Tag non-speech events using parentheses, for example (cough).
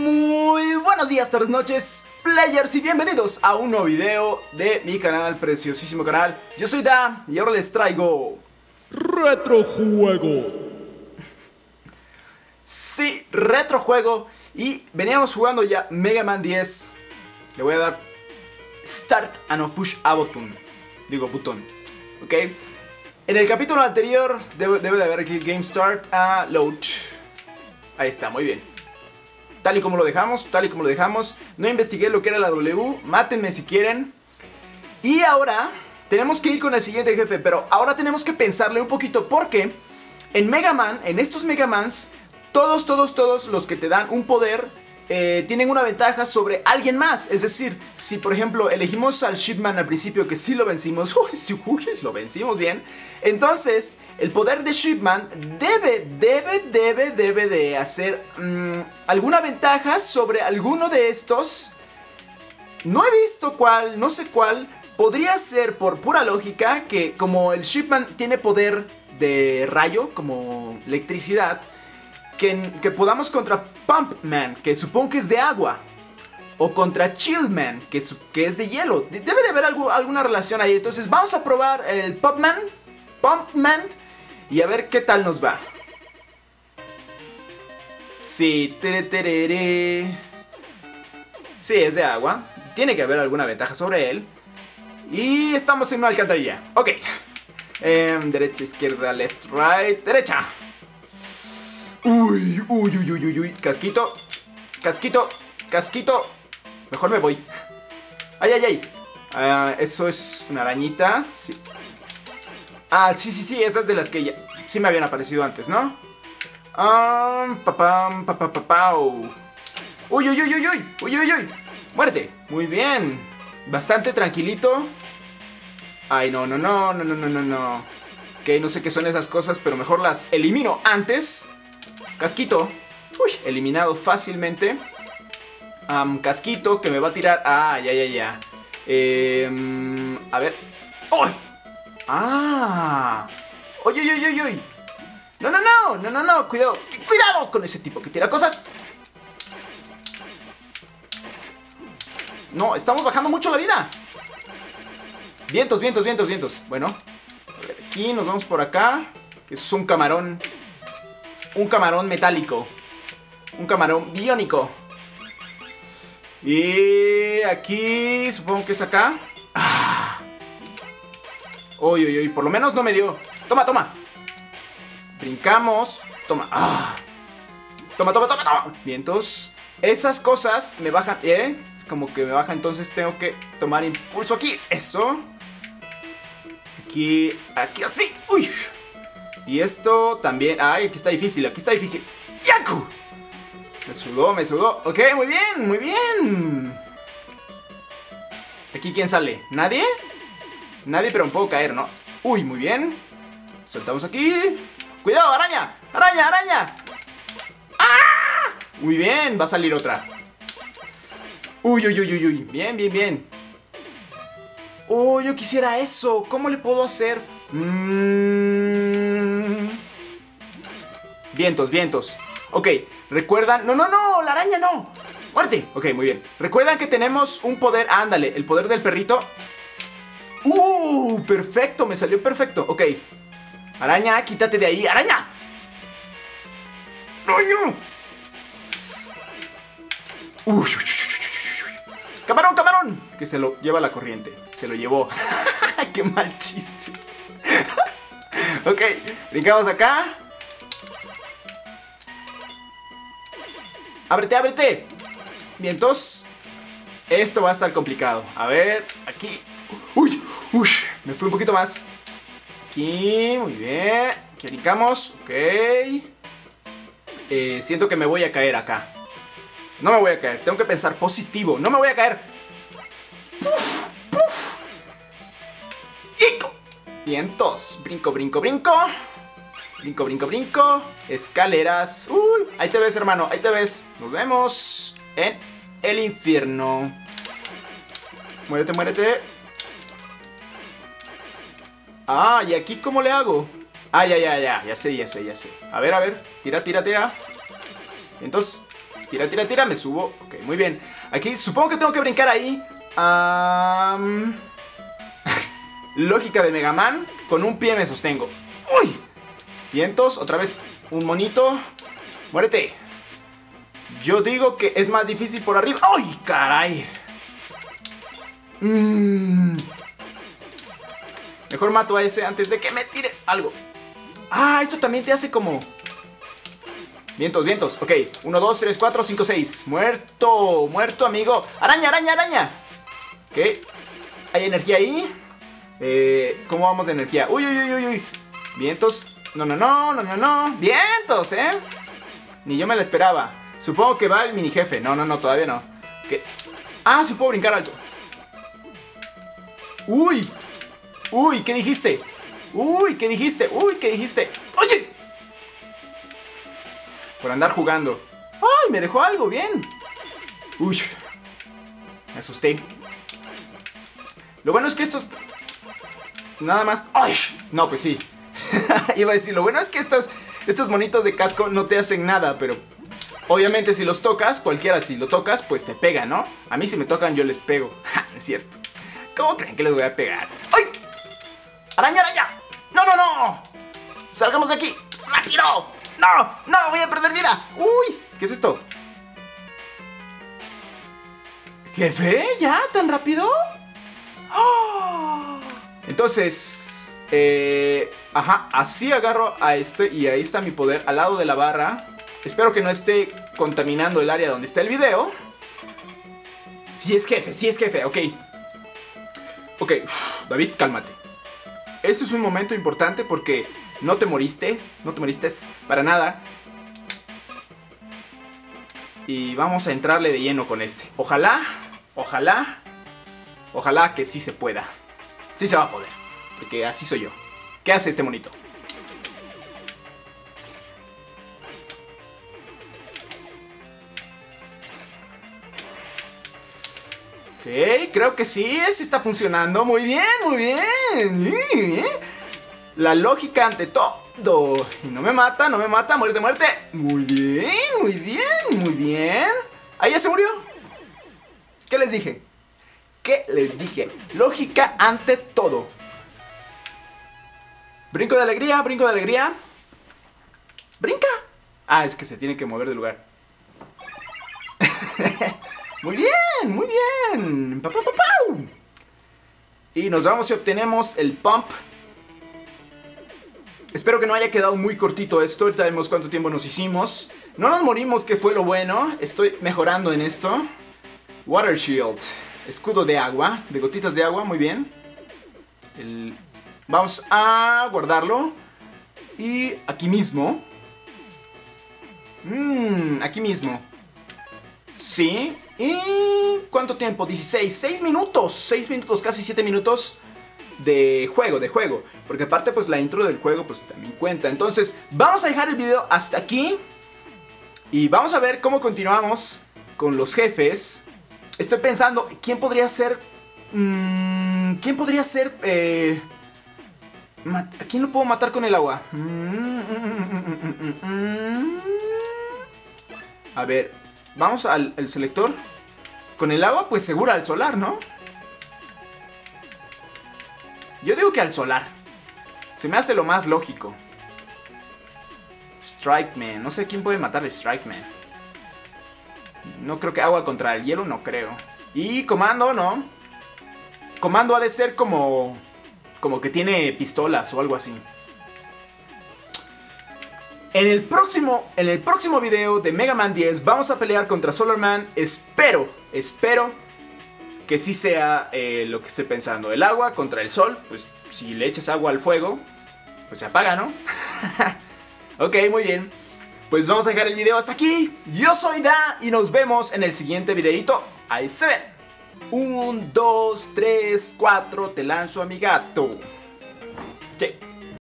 Muy buenos días, tardes, noches, players y bienvenidos a un nuevo video de mi canal, preciosísimo canal. Yo soy Da y ahora les traigo... Retrojuego. Sí, retrojuego y veníamos jugando ya Mega Man 10. Le voy a dar Start a no Push a Button. Digo, botón. ¿Ok? En el capítulo anterior debe, debe de haber aquí Game Start a Load. Ahí está, muy bien. Tal y como lo dejamos, tal y como lo dejamos. No investigué lo que era la W. Mátenme si quieren. Y ahora tenemos que ir con el siguiente jefe. Pero ahora tenemos que pensarle un poquito porque en Mega Man, en estos Mega Mans, todos, todos, todos los que te dan un poder eh, tienen una ventaja sobre alguien más. Es decir, si por ejemplo elegimos al Shipman al principio que sí lo vencimos, (laughs) uy, sí, lo vencimos bien, entonces el poder de Shipman debe, debe, debe, debe de hacer mm, alguna ventaja sobre alguno de estos. No he visto cuál, no sé cuál. Podría ser por pura lógica que como el Shipman tiene poder de rayo, como electricidad, que, que podamos contra Pumpman, que supongo que es de agua. O contra Chillman, que, es- que es de hielo. De- Debe de haber alguna relación ahí. Entonces vamos a probar el Pumpman. Pumpman. Y a ver qué tal nos va. Sí, tere, tereré. Sí, es de agua. Tiene que haber alguna ventaja sobre él. Y estamos en una alcantarilla. Ok. Em, derecha, izquierda, left, right. Derecha. Uy, uy, uy, uy, uy, uy. Casquito. Casquito. Casquito. Mejor me voy. Ay, ay, ay. Ah, eso es una arañita. Sí. Ah, sí, sí, sí. Esas de las que ya. Sí me habían aparecido antes, ¿no? Ah, papam, papá, papau. Uy, uy, uy, uy, uy. Uy, uy, uy. Muerte. Muy bien. Bastante tranquilito. Ay, no, no, no, no, no, no, no, no. Ok, no sé qué son esas cosas, pero mejor las elimino antes. Casquito. Uy, eliminado fácilmente. Casquito que me va a tirar. Ah, ya, ya, ya. Em, a ver. ¡Uy! ¡Ah! ¡Oye, oye, oye, oye! No, no, no, no, no, no, cuidado. Cuidado con ese tipo que tira cosas. No, estamos bajando mucho la vida. Vientos, vientos, vientos, vientos. Bueno, a ver, aquí nos vamos por acá. Que es un camarón. Un camarón metálico. Un camarón biónico. Y aquí, supongo que es acá. Ah. Uy, uy, uy, por lo menos no me dio. Toma, toma. Brincamos. Toma. Ah. Toma, toma, toma, toma. Vientos. Esas cosas me bajan. ¿Eh? Es como que me baja, entonces tengo que tomar impulso aquí. Eso. Aquí, aquí así. Uy. Y esto también. Ay, aquí está difícil, aquí está difícil. ¡Yaku! Me sudó, me sudó. Ok, muy bien, muy bien. Aquí quién sale. ¿Nadie? Nadie, pero me puedo caer, ¿no? Uy, muy bien. Soltamos aquí. ¡Cuidado, araña! ¡Araña, araña! ¡Ah! Muy bien, va a salir otra. Uy, uy, uy, uy, uy. Bien, bien, bien. Oh, yo quisiera eso. ¿Cómo le puedo hacer? Mm. Vientos, vientos. Ok, recuerdan. No, no, no, la araña no. Muerte. Ok, muy bien. Recuerdan que tenemos un poder. Ándale, el poder del perrito. Uh, perfecto, me salió perfecto. Ok. Araña, quítate de ahí. ¡Araña! ¡Araña! Uy, uy, uy. ¡Camarón, camarón! Que se lo lleva la corriente. Se lo llevó. (laughs) ¡Qué mal chiste! (laughs) ok, brincamos acá. ¡Ábrete, ábrete! Vientos. Esto va a estar complicado. A ver, aquí. ¡Uy! ¡Uy! Me fui un poquito más. Aquí, muy bien. Aquí brincamos. Ok. Eh, siento que me voy a caer acá. No me voy a caer. Tengo que pensar positivo. No me voy a caer. ¡Puf! ¡Puf! ¡Ico! Vientos. Brinco, brinco, brinco. Brinco, brinco, brinco. Escaleras. Uy, ahí te ves, hermano. Ahí te ves. Nos vemos en el infierno. Muérete, muérete. Ah, ¿y aquí cómo le hago? Ah, ya, ya, ya. Ya sé, ya sé, ya sé. A ver, a ver. Tira, tira, tira. Entonces. Tira, tira, tira, me subo. Ok, muy bien. Aquí supongo que tengo que brincar ahí. (laughs) Lógica de Mega Man. Con un pie me sostengo. ¡Uy! Vientos, otra vez un monito. Muérete. Yo digo que es más difícil por arriba. ¡Ay, caray! Mm. Mejor mato a ese antes de que me tire algo. Ah, esto también te hace como... Vientos, vientos. Ok. 1, 2, 3, 4, 5, 6. Muerto, muerto, amigo. Araña, araña, araña. Ok. Hay energía ahí. Eh, ¿Cómo vamos de energía? Uy, uy, uy, uy, uy. Vientos. No, no, no, no, no, no. Vientos, ¿eh? Ni yo me la esperaba. Supongo que va el mini jefe. No, no, no, todavía no. Ah, sí puedo brincar alto. Uy. Uy, ¿qué dijiste? Uy, ¿qué dijiste? Uy, ¿qué dijiste? Oye. Por andar jugando. ¡Ay! Me dejó algo, bien. Uy. Me asusté. Lo bueno es que estos... Nada más... ¡Ay! No, pues sí. (laughs) Iba a decir, lo bueno es que estos, estos monitos de casco no te hacen nada, pero... Obviamente si los tocas, cualquiera si lo tocas, pues te pega, ¿no? A mí si me tocan yo les pego. (laughs) es cierto. ¿Cómo creen que les voy a pegar? ¡Araña, araña! ¡No, no, no! ¡Salgamos de aquí! ¡Rápido! ¡No! ¡No! ¡Voy a perder vida! ¡Uy! ¿Qué es esto? ¿Jefe? ¿Ya? ¿Tan rápido? ¡Ah! Entonces, eh, ajá, así agarro a este y ahí está mi poder al lado de la barra. Espero que no esté contaminando el área donde está el video. Si es jefe, si es jefe, ok. Ok, David, cálmate. Este es un momento importante porque no te moriste, no te moriste para nada. Y vamos a entrarle de lleno con este. Ojalá, ojalá, ojalá que sí se pueda. Sí se va a poder, porque así soy yo. ¿Qué hace este monito? Ok, creo que sí, sí está funcionando. Muy bien, muy bien. La lógica ante todo. Y no me mata, no me mata, muerte, muerte. Muy bien, muy bien, muy bien. Ahí ya se murió. ¿Qué les dije? ¿Qué les dije? Lógica ante todo. Brinco de alegría, brinco de alegría. Brinca. Ah, es que se tiene que mover de lugar. (laughs) muy bien, muy bien. Pa, pa, pa, y nos vamos y obtenemos el pump. Espero que no haya quedado muy cortito esto. Ahorita vemos cuánto tiempo nos hicimos. No nos morimos, que fue lo bueno. Estoy mejorando en esto. Water Shield. Escudo de agua, de gotitas de agua, muy bien. Vamos a guardarlo. Y aquí mismo. Mmm, aquí mismo. Sí. ¿Y cuánto tiempo? 16, 6 minutos. 6 minutos, casi 7 minutos de juego, de juego. Porque aparte pues la intro del juego pues también cuenta. Entonces vamos a dejar el video hasta aquí. Y vamos a ver cómo continuamos con los jefes. Estoy pensando, ¿quién podría ser... Mmm, ¿Quién podría ser... Eh, ¿A quién lo puedo matar con el agua? A ver, vamos al, selector. Con el agua, pues seguro al solar, ¿no? Yo digo que al solar. Se me hace lo más lógico. Strike Man. No sé quién puede matar Strike Man. No creo que agua contra el hielo, no creo. Y comando, no. Comando ha de ser como... Como que tiene pistolas o algo así. En el próximo, en el próximo video de Mega Man 10 vamos a pelear contra Solar Man. Espero, espero que sí sea eh, lo que estoy pensando. El agua contra el sol, pues si le echas agua al fuego, pues se apaga, ¿no? (laughs) ok, muy bien. Pues vamos a dejar el video hasta aquí. Yo soy Da y nos vemos en el siguiente videito. Ahí se ven. Un, dos, tres, cuatro, te lanzo a mi gato. Sí.